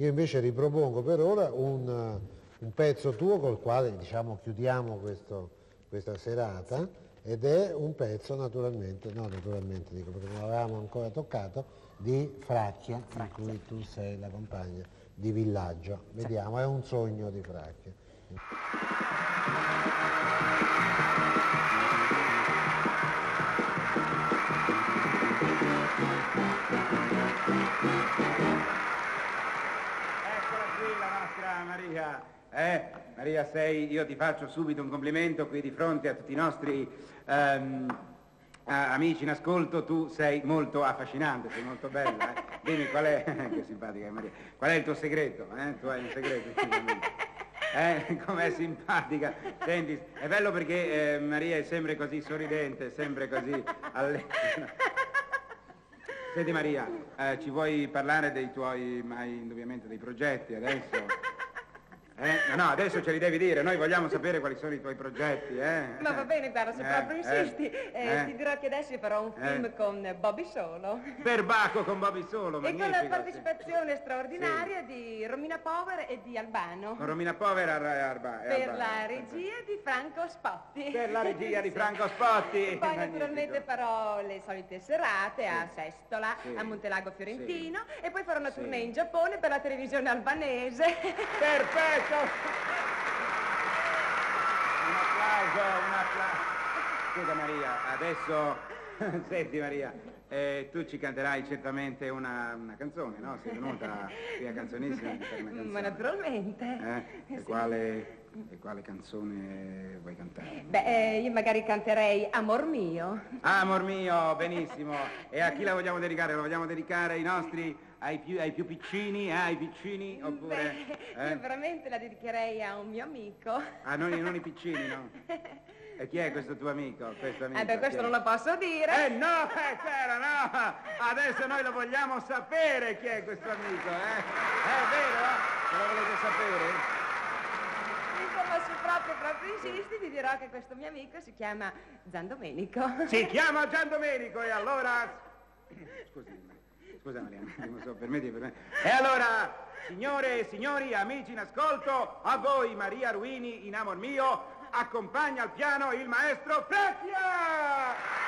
Io invece ripropongo per ora un, uh, un pezzo tuo col quale diciamo, chiudiamo questo, questa serata ed è un pezzo naturalmente, no naturalmente dico perché non l'avevamo ancora toccato, di Fracchia, Fracchia, in cui tu sei la compagna di villaggio. Vediamo, è un sogno di Fracchia. Maria. Eh, Maria, sei, io ti faccio subito un complimento qui di fronte a tutti i nostri ehm, amici in ascolto, tu sei molto affascinante, sei molto bella. Eh. Dimmi qual è, che simpatica Maria, qual è il tuo segreto? Eh? Tu hai un segreto? Eh, com'è simpatica. Senti, è bello perché eh, Maria è sempre così sorridente, sempre così allegra. Senti Maria, eh, ci vuoi parlare dei tuoi, mai indubbiamente dei progetti adesso? Eh? No, adesso ce li devi dire, noi vogliamo sapere quali sono i tuoi progetti, eh? Ma va bene, guarda, se Eh, proprio insisti, eh, eh, eh. ti dirò che adesso farò un film Eh. con Bobby Solo. Perbacco con Bobby Solo, E con la partecipazione straordinaria di Romina Power e di Albano. Con Romina Povera Arba, Arba, Per la regia di Franco Spotti. Per la regia di Sì. Franco Spotti. E poi Magnifico. naturalmente farò le solite serate a Sestola, Sì. a Montelago Fiorentino e poi farò una Sì. tournée in Giappone per la televisione albanese. Perfetto! Un applauso, un applauso. Scusa Maria, adesso, senti Maria, eh, tu ci canterai certamente una, una canzone, no? Sei venuta qui a Canzonissima per una canzone. Ma naturalmente. Eh? E Sì. quale, e quale canzone vuoi cantare? Beh, eh, io magari canterei Amor mio. Ah, amor mio, benissimo. E a chi la vogliamo dedicare? La vogliamo dedicare ai nostri, ai più, ai più piccini, eh, ai piccini, oppure... Beh, eh? io veramente la dedicherei a un mio amico. Ah, non, i- non i piccini, no? E chi è questo tuo amico? Questo amico Eh beh, questo non lo posso dire. Eh no, eh, c'era, no! Adesso noi lo vogliamo sapere chi è questo amico, eh? È vero? Se lo volete sapere? Insomma, se proprio, proprio insisti, ti dirò che questo mio amico si chiama Gian Domenico. Si chiama Gian Domenico e allora... Scusi, scusa Maria, un attimo, so, permetti, permetti. E allora, signore e signori, amici in ascolto, a voi Maria Ruini in amor mio, accompagna al piano il maestro Fracchia!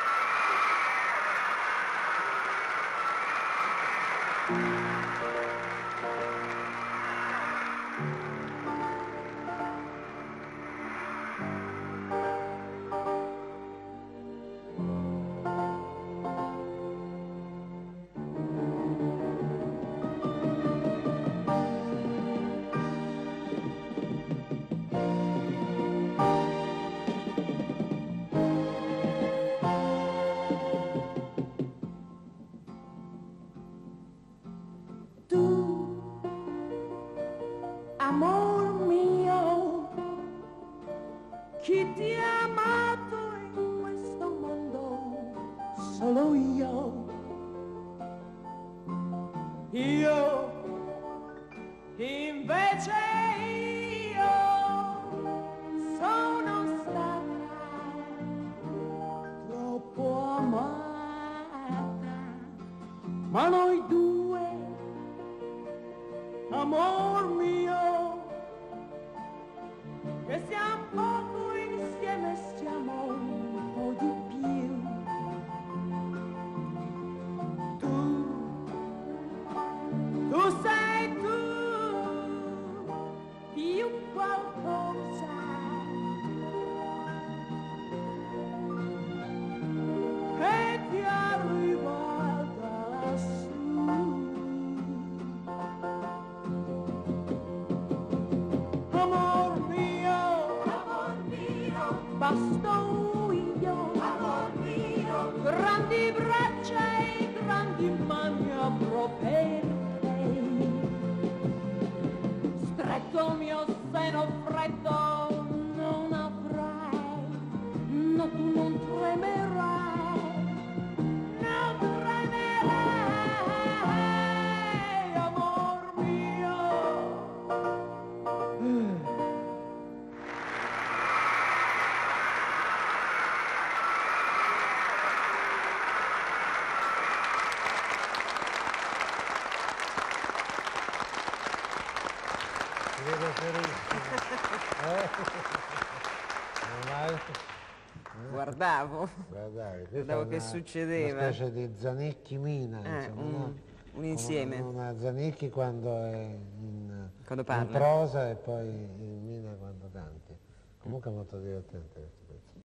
Amor mio, chi ti ha amato in questo mondo? Solo io. Io, invece io, sono stata troppo amata, ma noi due amor mio, mio, basto io, amor mio, grandi braccia e grandi mani avrò per te. Stretto il mio seno freddo vede serissimo. Eh? Hai? Guardavo. Guardate, Guardavo che una- succedeva. Una specie di Zanicchi Mina, Eh, insomma, un- un insieme. Una, una Zanicchi quando è in, Quando in prosa e poi in Mina quando canti. Comunque molto divertente questo.